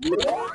What?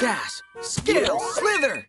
Dash, Skill, Slither!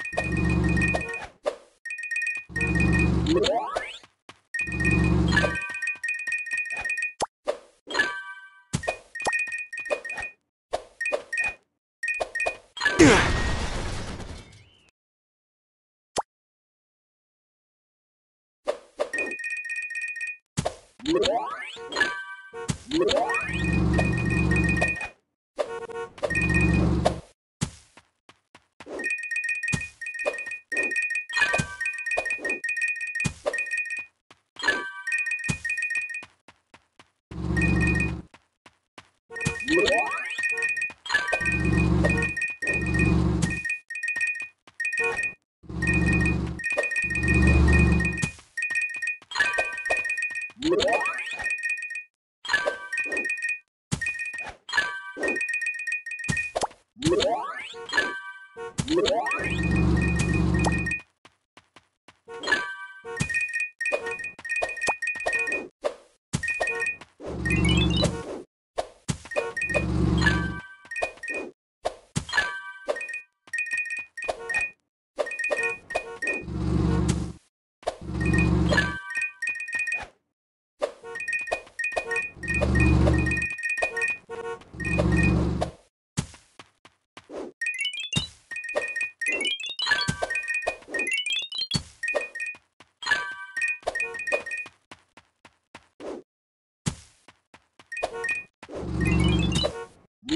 What?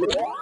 Yeah.